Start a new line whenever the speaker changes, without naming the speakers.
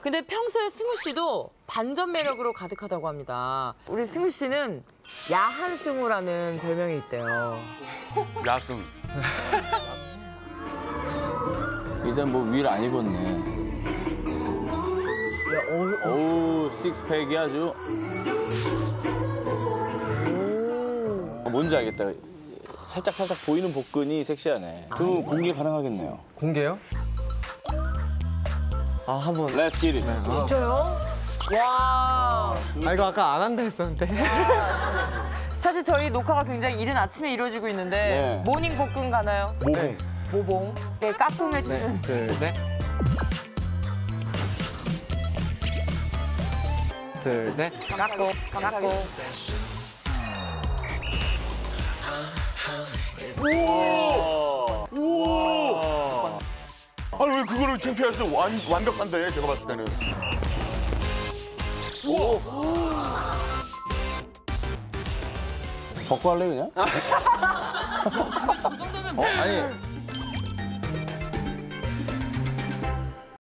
근데 평소에 승우 씨도 반전 매력으로 가득하다고 합니다. 우리 승우 씨는 야한 승우라는 별명이 있대요.
야승.
일단 뭐 위를 안 입었네.
어,
오, 식스팩이 아주. 어, 뭔지 알겠다. 살짝 살짝 보이는 복근이 섹시하네. 그럼 공개 가능하겠네요.
공개요? 아 한번.
Let's get it.
진짜요? 와.
아 이거 아까 안 한다 했었는데.
사실 저희 녹화가 굉장히 이른 아침에 이루어지고 있는데
네.
모닝 복근 가나요?
모공.
모봉. 네, 까꿍 해주시면.
둘 셋. 둘 셋.
까꿍, 까꿍.
아 니왜 그거를 창피해서 완 완벽한데 제가 봤을 때는.
벗고 할래 그냥?
저 정도면
어? 아니